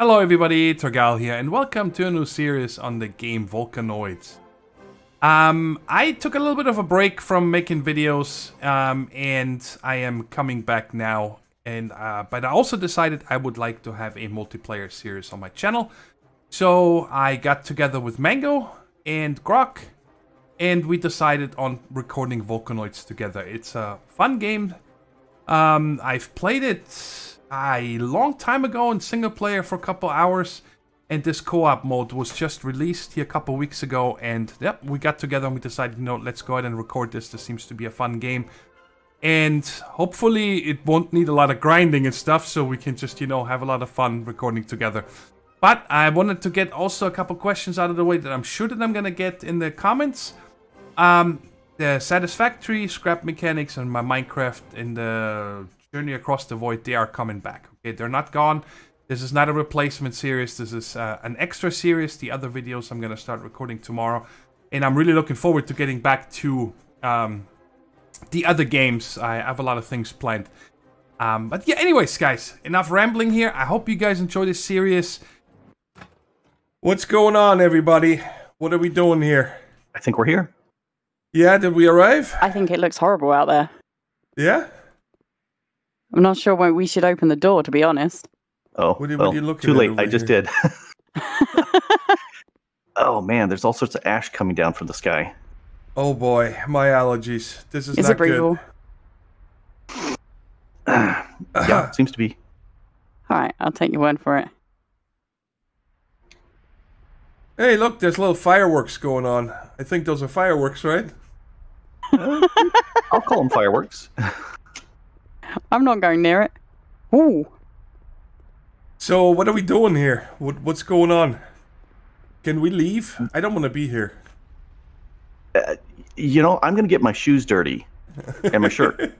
Hello everybody, Thorgal here, and welcome to a new series on the game Volcanoids. Um, I took a little bit of a break from making videos, um, and I am coming back now. And uh, but I also decided I would like to have a multiplayer series on my channel. So I got together with Mango and Grok, and we decided on recording Volcanoids together. It's a fun game. Um, I've played it a long time ago in single player for a couple hours. And this co-op mode was just released here a couple weeks ago. And yep, we got together and we decided, you know, let's go ahead and record this. This seems to be a fun game. And hopefully it won't need a lot of grinding and stuff. So we can just, you know, have a lot of fun recording together. But I wanted to get also a couple questions out of the way that I'm sure that I'm going to get in the comments. Um, the Satisfactory, Scrap Mechanics, and my Minecraft in the Journey Across the Void, they are coming back. Okay, they're not gone. This is not a replacement series. This is uh, an extra series. The other videos I'm going to start recording tomorrow. And I'm really looking forward to getting back to um, the other games. I have a lot of things planned. Um, but yeah, anyways, guys, enough rambling here. I hope you guys enjoy this series. What's going on, everybody? What are we doing here? I think we're here. Yeah, did we arrive? I think it looks horrible out there. Yeah? I'm not sure why we should open the door, to be honest. Oh, What are- what are you looking too late. I just here? did. oh man, there's all sorts of ash coming down from the sky. Oh boy, my allergies. This is, Is not it breathable? yeah, it seems to be. All right, I'll take your word for it. Hey, look, there's little fireworks going on. I think those are fireworks, right? I'll call them fireworks. I'm not going near it. Ooh, So, what are we doing here? What, what's going on? Can we leave? I don't want to be here. you know, I'm gonna get my shoes dirty and my shirt.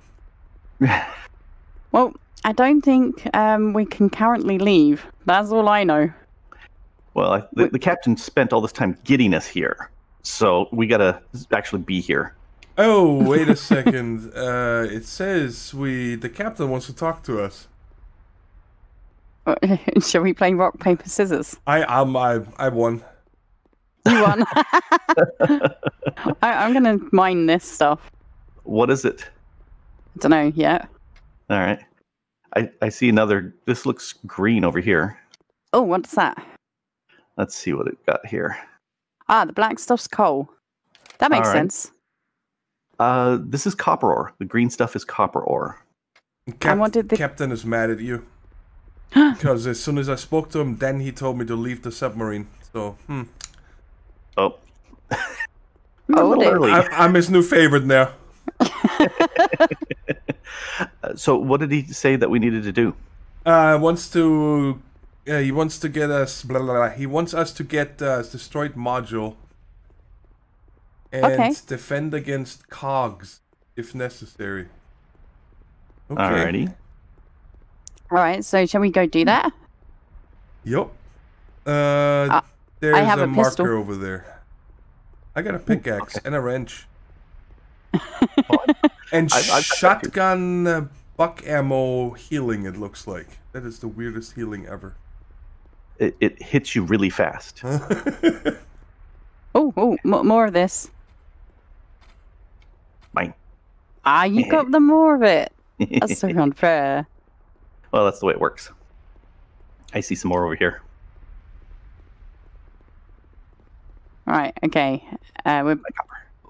well, I don't think um, we can currently leave. That's all I know. well, I, the, the captain spent all this time getting us here, so we gotta actually be here. Oh, wait a second. Uh, it says we the captain wants to talk to us. Shall we play rock paper scissors? I um I I won. You won. I, I'm gonna mine this stuff. What is it? I don't know yet. All right. I, I see another. This looks green over here. Oh, what's that? Let's see what it got here. Ah, the black stuff's coal. That makes All right. sense. Uh, this is copper ore. The green stuff is copper ore. Cap- what did the- captain is mad at you because as soon as I spoke to him, then he told me to leave the submarine. So, hmm. Oh. Oh, a little dear. early. I, I'm his new favorite now. Uh, so, what did he say that we needed to do? Uh, wants to. Yeah, he wants to get us. Blah, blah, blah. He wants us to get uh, destroyed module and Okay. defend against cogs if necessary. Okay. Alrighty. All right, so shall we go do that? Yup. Uh, there's have a, a marker pistol. over there. I got a pickaxe and a wrench. and I've- I've got that too. shotgun uh, buck ammo healing. It looks like that is the weirdest healing ever. It, it hits you really fast. Oh, oh, more of this. Mine. Ah, you got the more of it. That's so unfair. well, that's the way it works. I see some more over here. All right, okay. Uh, we're...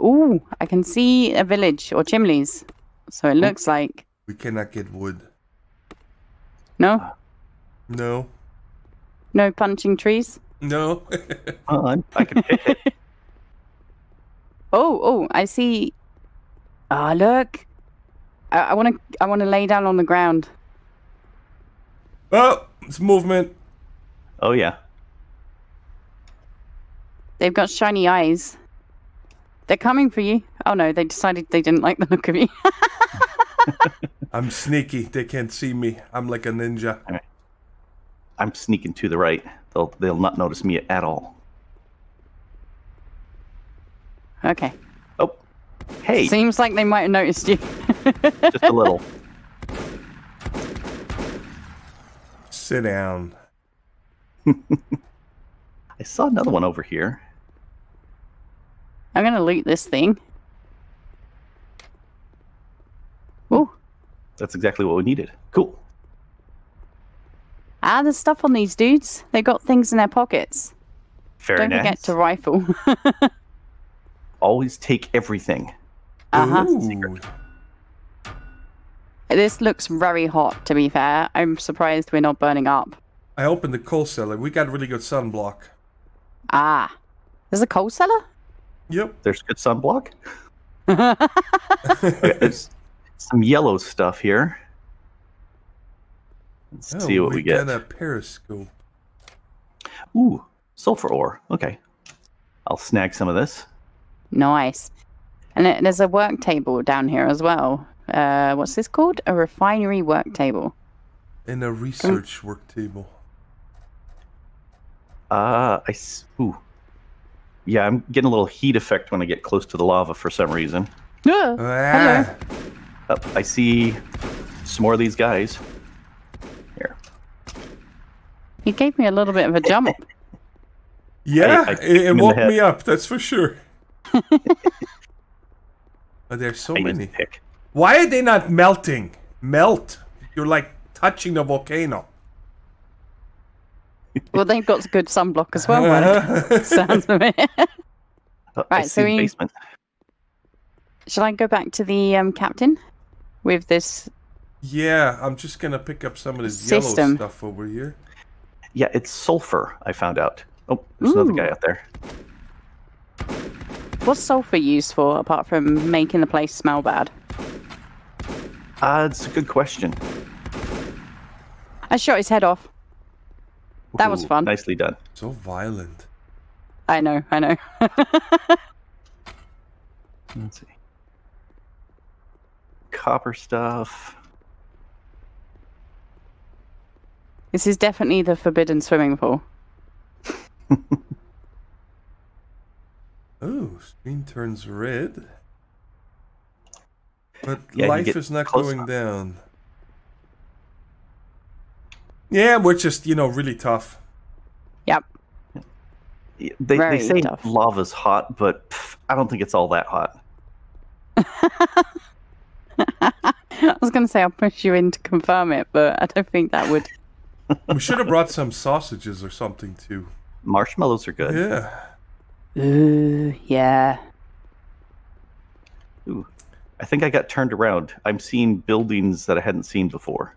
Ooh, I can see a village or chimneys. So it looks like we cannot get wood. no, No. no punching trees. No. Uh, I'm- I can pick it. Oh, oh, I see. Ah, look. I want to. I want to lay down on the ground. oh, it's movement. Oh yeah. They've got shiny eyes. They're coming for you. Oh no, they decided they didn't like the look of you. I'm sneaky. They can't see me. I'm like a ninja. I'm sneaking to the right. They'll they'll not notice me at all. okay. Oh, hey, Seems like they might have noticed you. just a little. Sit down. I saw another one over here. I'm gonna loot this thing. Ooh. That's exactly what we needed. Cool. Ah, there's stuff on these dudes. They got things in their pockets. Very Don't nice. forget to rifle. Always take everything. uh-huh. This looks very hot, to be fair. I'm surprised we're not burning up. I opened the coal cellar. We got really good sunblock. Ah. There's a coal cellar? Yep. There's good sunblock. Okay, there's some yellow stuff here. Let's Oh, see what we, get. got a periscope. Ooh, sulfur ore. Okay. I'll snag some of this. Nice. And it- there's a work table down here as well. Uh, what's this called? A refinery work table. And a research work table. Uh, I. s- Ooh. Yeah, I'm getting a little heat effect when I get close to the lava for some reason. Ah, Ah, Oh, I see some more of these guys. Here. You gave me a little bit of a jump. yeah, I it, kicked him in it woke me up, that's for sure. But there's so I many. pick. Why are they not melting? Melt. You're like touching the volcano. well, they've got good sunblock as well. by the sounds of it. Oh, Right, see so the we- basement. Shall I go back to the um, captain with this? yeah, I'm just gonna pick up some of this System. yellow stuff over here. Yeah, it's sulfur. I found out. Oh, there's another guy out there. What's sulfur used for apart from making the place smell bad? Ah, it's a good question. I shot his head off. That was fun. Nicely done. So violent. I know, I know. Let's see. Copper stuff. this is definitely the forbidden swimming pool. Oh, screen turns red. But Yeah, life is not close going enough. down. Yeah, we're just, you know, really tough. Yep. Y- They, Very they say tough. lava's hot, but pff, I don't think it's all that hot. I was going to say I'll push you in to confirm it, but I don't think that would. We should have brought some sausages or something too. Marshmallows are good. Yeah. Ooh, yeah. Ooh. I think I got turned around. I'm seeing buildings that I hadn't seen before.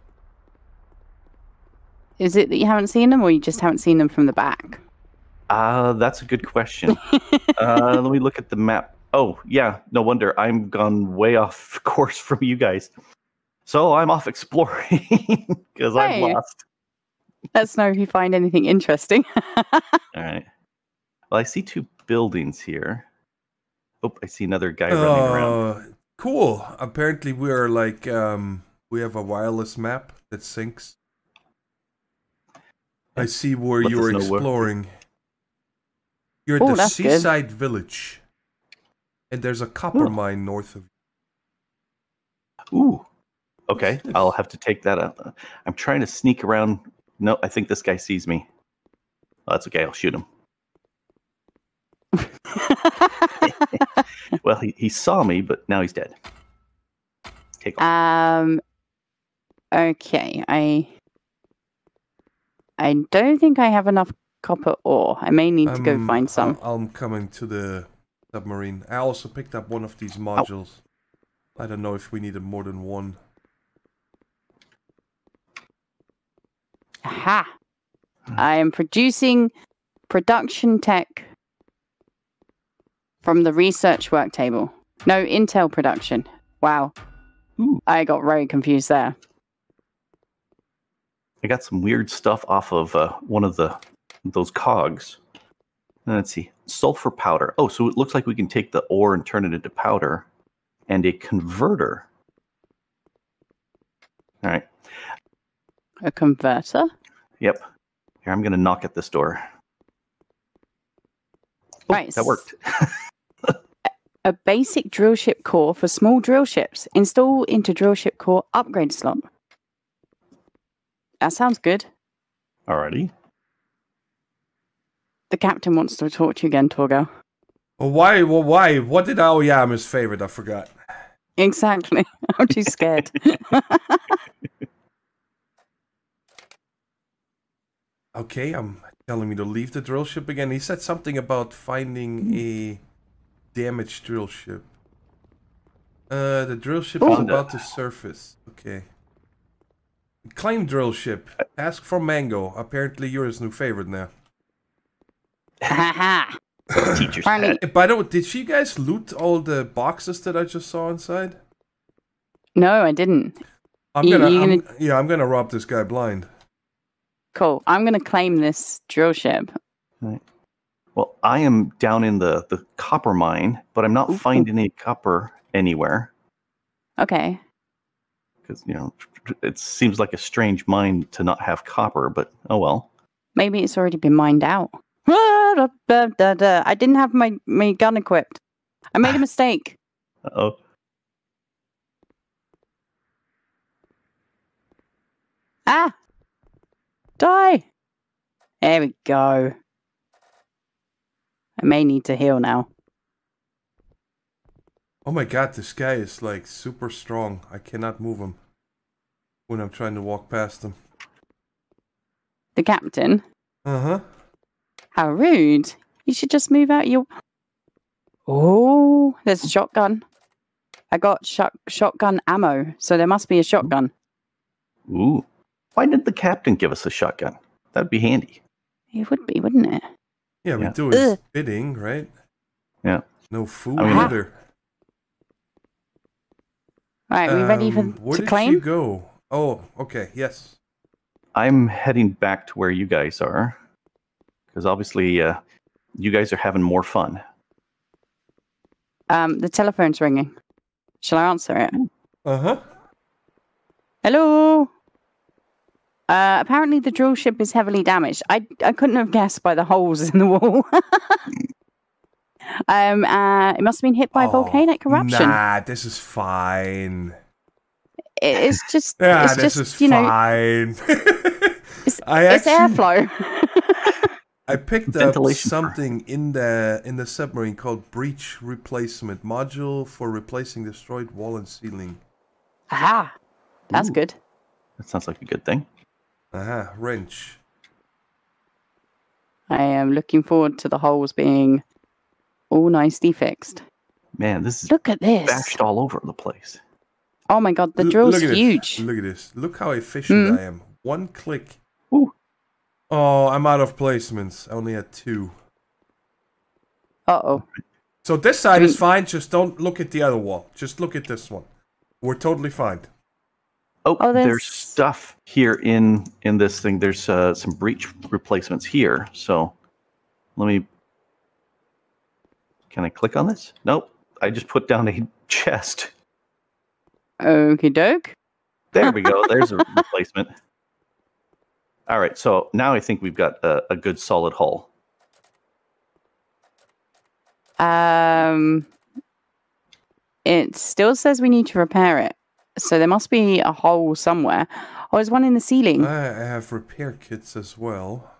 Is it that you haven't seen them, or you just haven't seen them from the back? Uh, that's a good question. uh, let me look at the map. Oh, yeah, no wonder I'm gone way off course from you guys. So I'm off exploring because I'm lost. Let us know if you find anything interesting. All right. Well, I see two buildings here. Oh, I see another guy running around. Uh, cool. Apparently, we are like um, we have a wireless map that syncs. I see where Let you're us where- exploring. You're at Oh, the that's good. seaside village, and there's a copper Oh. mine north of. Ooh. Okay. I'll have to take that out. I'm trying to sneak around. No, I think this guy sees me. Well, that's okay. I'll shoot him. Well, he, he saw me, but now he's dead. Take off. um. Okay, I. I don't think I have enough copper ore. I may need to go Um, find some. I- I'm coming to the submarine. I also picked up one of these modules. I don't know if we needed more than one. Aha! I am producing production tech from the research work table. No, Intel production. Wow. Ooh. I got very confused there. I got some weird stuff off of uh, one of the those cogs. Uh, Let's see, sulfur powder. Oh, so it looks like we can take the ore and turn it into powder, and a converter. All right. A converter? Yep. Here, I'm gonna knock at this door. Oh, Right, that worked. A basic drill ship core for small drill ships. Install into drill ship core upgrade slot. That sounds good. Alrighty. the captain wants to talk to you again, Torgo. Well, why? Well, why? What did Aoyama's favorite? I forgot. Exactly. I'm too scared. Okay, I'm telling me to leave the drill ship again. He said something about finding mm-hmm. a damaged drill ship. Uh, the drill ship is Found it. about to surface. Okay. Claim drill ship. Ask for Mango. Apparently, you're his new favorite now. Ha Teacher's Apparently- pet. By the way, did you guys loot all the boxes that I just saw inside? No, I didn't. I'm You- gonna, I'm- gonna- yeah, I'm gonna rob this guy blind. Cool. I'm going to claim this drill ship. Well, I am down in the, the copper mine, but I'm not Ooh. finding any copper anywhere Okay. because you know it seems like a strange mine to not have copper. But oh well. Maybe it's already been mined out. I didn't have my, my gun equipped. I made a mistake. Oh, Ah! Die! There we go. I may need to heal now. Oh my god, this guy is like super strong. I cannot move him when I'm trying to walk past him. The captain? Uh huh. How rude. You should just move out your. Oh, there's a shotgun. I got shot- shotgun ammo, so there must be a shotgun. ooh! Why didn't the captain give us a shotgun? That'd be handy. It would be, wouldn't it? Yeah, we Yeah. do his Ugh. bidding, right? Yeah. No food I mean- either. All right, are we ready for Um, Where to did claim? you go? Oh, okay. Yes. I'm heading back to where you guys are because obviously uh, you guys are having more fun. Um, the telephone's ringing. Shall I answer it? Uh huh. Hello. Uh, apparently the drill ship is heavily damaged. I I couldn't have guessed by the holes in the wall. um, uh, it must have been hit by volcanic eruption. Oh, Nah, this is fine. It- it's just, Yeah, it's this just is you know, fine. it's, I it's actually, airflow. I picked up something in the in the submarine called breach replacement module for replacing destroyed wall and ceiling. Aha, that's Ooh. good. That sounds like a good thing. Aha, wrench. I am looking forward to the holes being all nicely fixed. Man, this is Look at this. bashed all over the place. Oh my god, the L- drill's look at this. huge. Look at this. Look how efficient Mm. I am. One click. Ooh. Oh, I'm out of placements. I only had two. Uh oh. So this side I is fine. Just don't look at the other wall. Just look at this one. We're totally fine. Oh, Oh, there's... stuff here in in this thing. There's uh, some breach replacements here. So let me. Can I click on this? Nope. I just put down a chest. Okie doke. There we go. There's a replacement. All right. So now I think we've got a, a good solid hull. Um, it still says we need to repair it. So there must be a hole somewhere. Oh, there's one in the ceiling. I I have repair kits as well.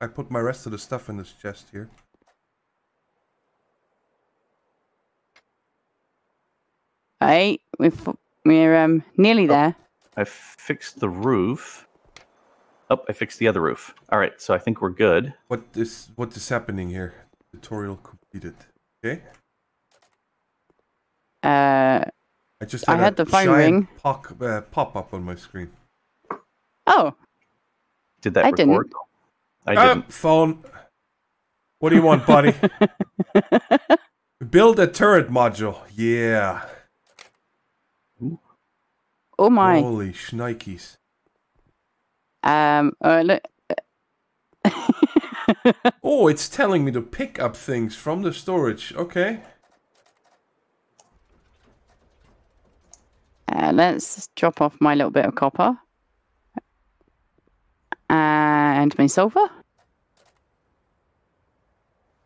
I put my rest of the stuff in this chest here. Right, we've, we're um nearly there. I fixed the roof. Oh, I fixed the other roof. All right. So I think we're good. What is what is happening here? Tutorial completed. Okay. Uh, I just I had, a had the phone giant ring. Pop, uh, pop up on my screen. oh, Did that I record? I Ah, didn't. phone. What do you want, buddy? Build a turret module. Yeah. oh my. Holy shnikes. Um, uh, look. Oh, it's telling me to pick up things from the storage. Okay. Uh, let's drop off my little bit of copper. And my silver.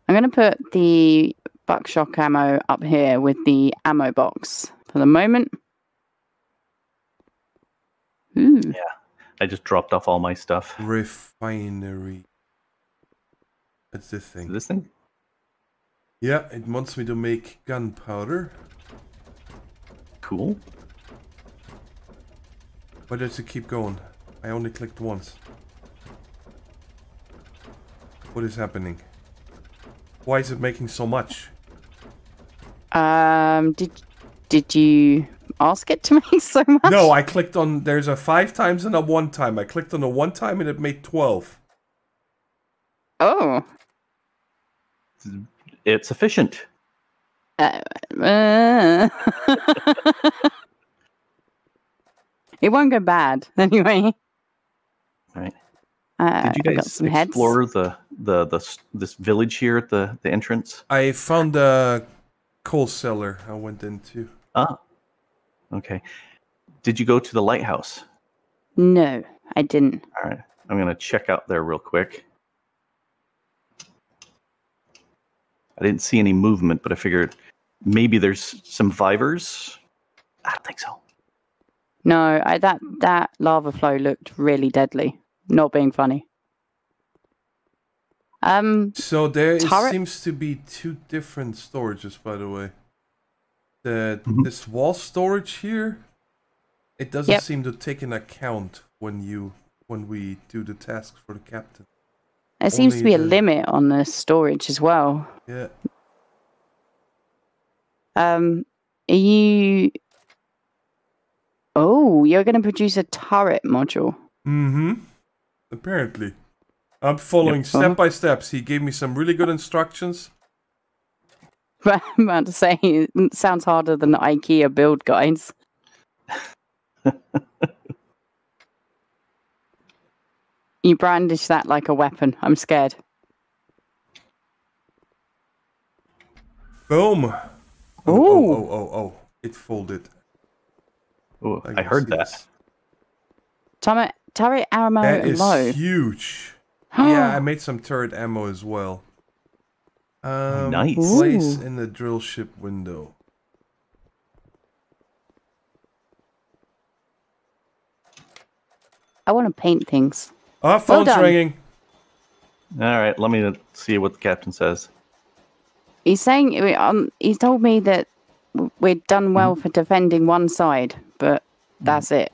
I'm going to put the buckshot ammo up here with the ammo box for the moment. Ooh. I just dropped off all my stuff. Refinery. It's this thing. This thing? Yeah, it wants me to make gunpowder. Cool. Why does it keep going? I only clicked once. What is happening? Why is it making so much? Um, did did you ask it to make so much? No, I clicked on. There's a five times and a one time. I clicked on the one time and it made twelve. Oh. It's efficient. Uh, uh. it won't go bad anyway. Right. Uh, Did you I've got guys some heads. explore the, the the this village here at the the entrance? I found a coal cellar. I went into. Ah. Okay. Did you go to the lighthouse? No, I didn't. All right. I'm gonna check out there real quick. I didn't see any movement, but I figured maybe there's some vivers. I don't think so. No, I, that that lava flow looked really deadly. Not being funny. Um, So there is- Turret- seems to be two different storages, by the way. The Mhm. this wall storage here, it doesn't Yep. seem to take in account when you when we do the tasks for the captain. there seems to be a limit on the storage as well. Yeah. Um, are you? Oh, you're going to produce a turret module. Mm-hmm. Apparently. I'm following Uh-huh. step by steps. He gave me some really good instructions. But I'm about to say, it sounds harder than the IKEA build guides. you brandish that like a weapon. I'm scared. Boom. Oh, oh, oh, oh, oh. It folded. Oh, I I heard that. this. Turret, turret ammo That is low. huge. yeah, I made some turret ammo as well. Um, Nice. Place Ooh. in the drill ship window. I want to paint things. Oh, phone's done. ringing. All right, let me see what the captain says. He's saying um, he told me that we'd done well for defending one side, but that's it.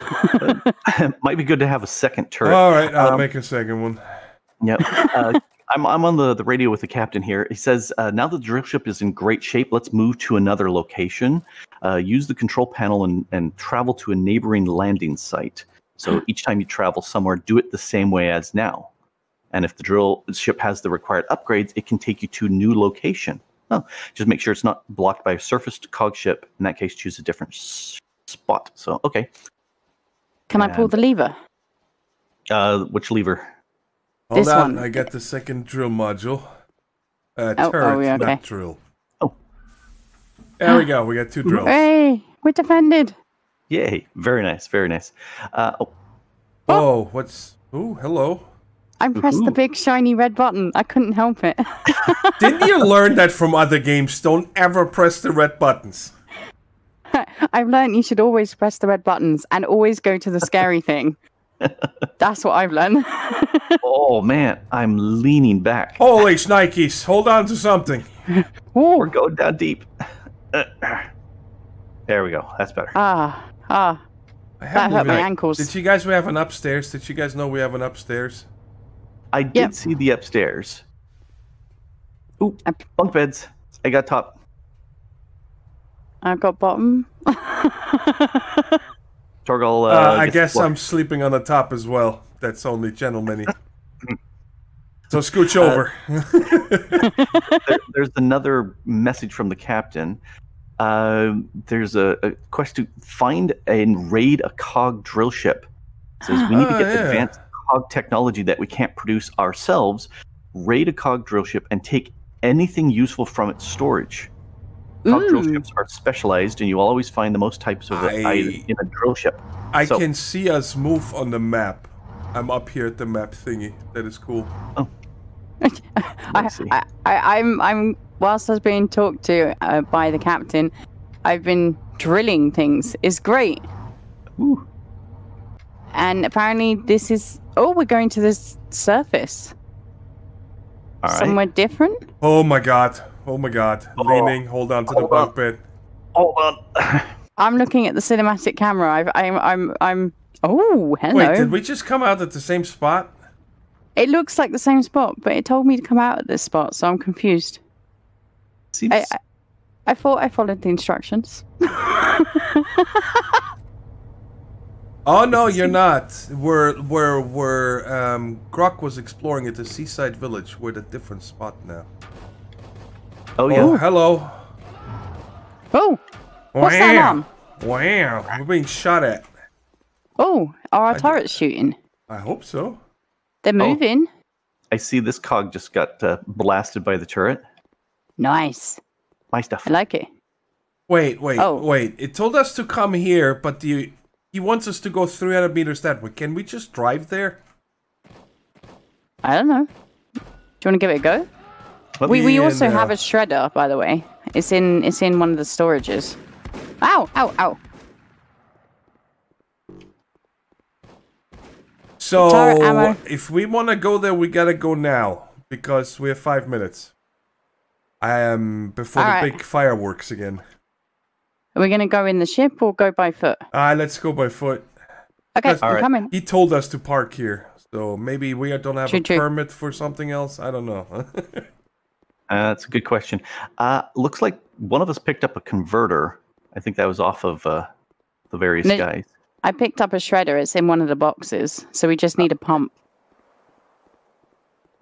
Might be good to have a second turret. All right, I'll Um, make a second one. Yep. Uh, I'm, I'm on the, the radio with the captain here. He says, uh, now that the drill ship is in great shape, let's move to another location. Uh, use the control panel and, and travel to a neighboring landing site. So each time you travel somewhere, do it the same way as now. And if the drill ship has the required upgrades, it can take you to a new location. Oh, just make sure it's not blocked by a surfaced cog ship. In that case, choose a different s- spot. So, okay. Can I pull the lever? Uh, which lever? Hold this on, one. I got the second drill module. Uh, Oh, oh, turret, yeah, okay. not drill. Oh. There we go. We got two drills. Hey, we're defended. Yay! Very nice. Very nice. Uh, oh, Oh, what's? Oh, hello. I pressed the big shiny red button. I couldn't help it. Didn't you learn that from other games? Don't ever press the red buttons. I've learned you should always press the red buttons and always go to the scary thing. That's what I've learned. oh man, I'm leaning back. Holy shnikes! Hold on to something. We're going down deep. There we go. That's better. ah, ah. I That haven't hurt my ankles. Did you guys we have an upstairs? Did you guys know we have an upstairs? I did Yep. see the upstairs. Ooh, bunk beds. I got top. I've got bottom. Thorgal. Uh, Uh, I guess floor. I'm sleeping on the top as well. That's only gentlemen. so scooch Uh, over. There- there's another message from the captain. Uh, there's a, a quest to find and raid a cog drill ship. It says we need to Oh, get yeah. advanced cog technology that we can't produce ourselves. Raid a cog drill ship and take anything useful from its storage. Cog drill ships are specialized, and you always find the most types of it I- in a drill ship. I so- can see us move on the map. I'm up here at the map thingy. That is cool. I, see. I, I, I'm, I'm. Whilst I was being talked to uh, by the captain, I've been drilling things. It's great, Ooh. and apparently this is. Oh, we're going to this surface. All right. somewhere different. Oh my god. Oh my god. Oh. Leaning, hold on to the Hold bunk bed. Hold on. I'm looking at the cinematic camera. I've, I'm, I'm, I'm. Oh, hello. Wait, did we just come out at the same spot? It looks like the same spot, but it told me to come out at this spot, so I'm confused. Seems I, I, I thought I followed the instructions. Oh no, you're not. We're we're where where um Grok was exploring at the seaside village. We're at a different spot now. Oh Oh, yeah. hello. Oh, what's that Wow. on? Wow, we're being shot at. Oh, are our I- turrets shooting? I hope so. They're Oh. moving. I see this cog just got uh, blasted by the turret. Nice. My stuff. I like it. Wait, wait, Oh. wait. It told us to come here, but the he wants us to go 300 meters that way. Can we just drive there? I don't know. Do you want to give it a go? Let We, me- we in, also uh, have a shredder, by the way. It's in it's in one of the storages. Ow! Ow! Ow! So if we want to go there, we gotta go now because we have five minutes. Um, before the Alright. big fireworks again. Are we gonna go in the ship or go by foot? Ah, let's go by foot. Okay, Yes. I'm Alright. coming. He told us to park here, so maybe we don't have True, a true. permit for something else. I don't know. Uh, that's a good question. Uh, looks like one of us picked up a converter. I think that was off of uh, the various No- guys. I picked up a shredder. It's in one of the boxes, so we just need a pump.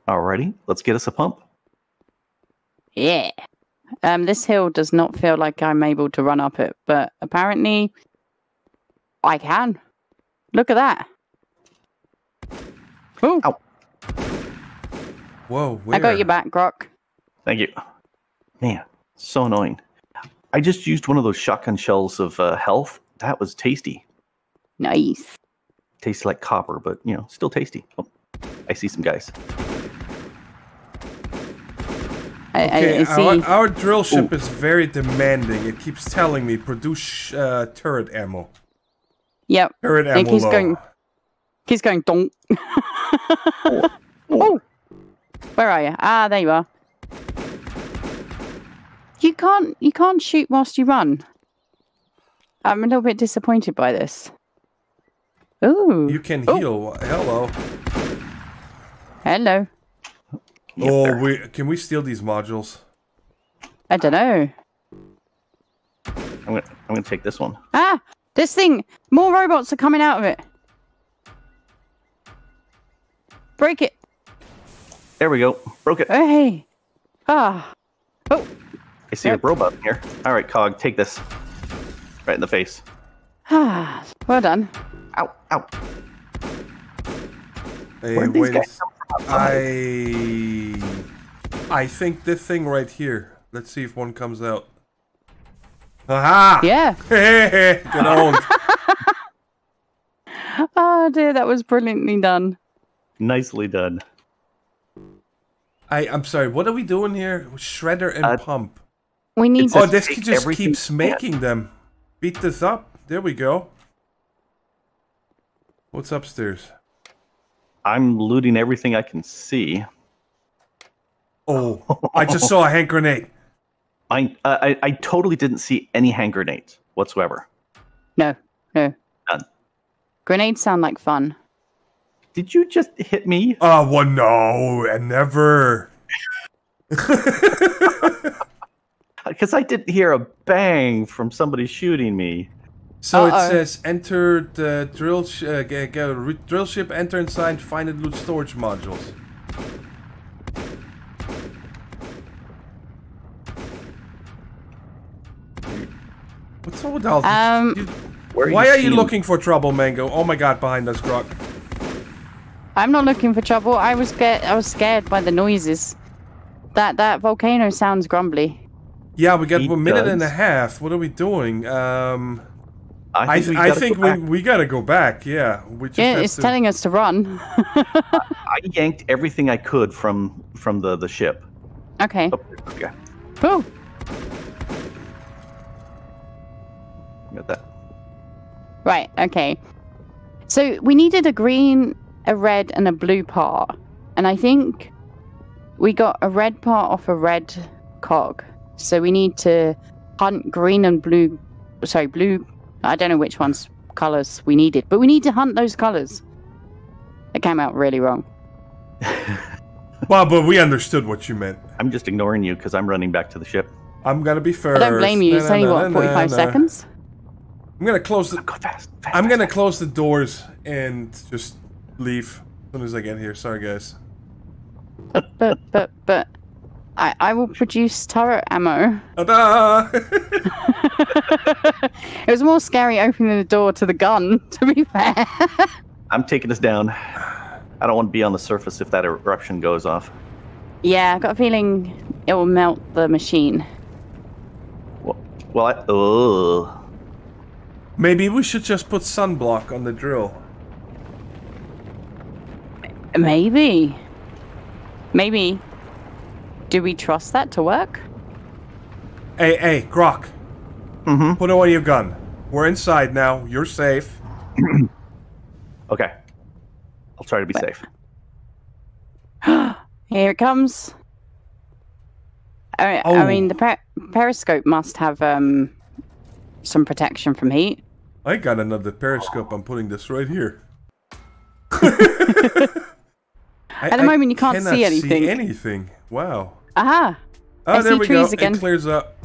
Alrighty, let's get us a pump. Yeah. Um, this hill does not feel like I'm able to run up it, but apparently I can. Look at that. Ooh, Ow. Whoa, I got your back, Grok. Thank you. Man, so annoying. I just used one of those shotgun shells of uh, health. That was tasty. Nice. Tastes like copper, but you know, still tasty. Oh, I see some guys. I, Okay, I, I see. our, our drill ship is very demanding. It keeps telling me produce uh, turret ammo. Yep. Turret It ammo. keeps low. going. Keeps going. Donk. oh. Where are you? Ah, there you are. You can't. You can't shoot whilst you run. I'm a little bit disappointed by this. Ooh. You can Oh. heal. Hello. Hello. Oh, we can we steal these modules? I don't know. I'm gonna, I'm gonna take this one. Ah, this thing. More robots are coming out of it. Break it. There we go. Broke it. Hey. Ah. Oh. I see Yep. a robot in here. All right, Cog, take this. Right in the face. Ah. Well done. Ow, ow. Hey, Where'd wait. a guys come from? I I think this thing right here. Let's see if one comes out. Aha! Yeah. Get owned. Oh dear, that was brilliantly done. Nicely done. I I'm sorry. What are we doing here? Shredder and Uh, pump. We need It's Oh, this make just keeps making them. Beat this up. There we go. What's upstairs? I'm looting everything I can see. Oh, I just saw a hand grenade. I, uh, I I totally didn't see any hand grenades whatsoever. no, no. None. Grenades sound like fun. Did you just hit me? Oh, well, no, and never. Because I didn't hear a bang from somebody shooting me. So it Uh-oh. says enter the drill sh- uh, g- g- re- drill ship, enter inside, find and loot storage modules. What's up with all this? Um, You- Where Why are you seeing- looking for trouble, Mango? Oh my god, behind us, Grok. I'm not looking for trouble. I was scared. I was scared by the noises. That that volcano sounds grumbly. Yeah, we got a minute and a half. What are we doing? Um, I, I think, we, I gotta think go we, back. we gotta go back. Yeah, we just Yeah, it's to- telling us to run. I yanked everything I could from from the the ship. okay. Oh, okay, Oh, got that. right. Okay. So we needed a green, a red, and a blue part, and I think we got a red part off a red cog. So we need to hunt green and blue. Sorry, blue. I don't know which ones colors we needed, but we need to hunt those colors. It came out really wrong. Well, but we understood what you meant. I'm just ignoring you because I'm running back to the ship. I'm gonna be fair. I don't blame you. It's only what 45 seconds. I'm gonna close the. Go fast. fast I'm gonna fast. close the doors and just leave as soon as I get here. Sorry, guys. But but but I I will produce turret ammo. Ta-da! it was more scary opening the door to the gun. To be fair. I'm taking this down. I don't want to be on the surface if that eruption goes off. yeah, I've got a feeling it will melt the machine. Well, well I, ugh. Maybe we should just put sunblock on the drill. Maybe. Maybe. Do we trust that to work? Hey, hey, Grok, Mm-hmm. put away your gun. We're inside now. You're safe. Okay. I'll try to be safe. Here it comes. I, I Oh. mean, the per- periscope must have um some protection from heat. I got another periscope. I'm putting this right here. At At the moment, you can't see anything. anything. Wow. Aha! Oh, I there see we trees go. again. It clears up.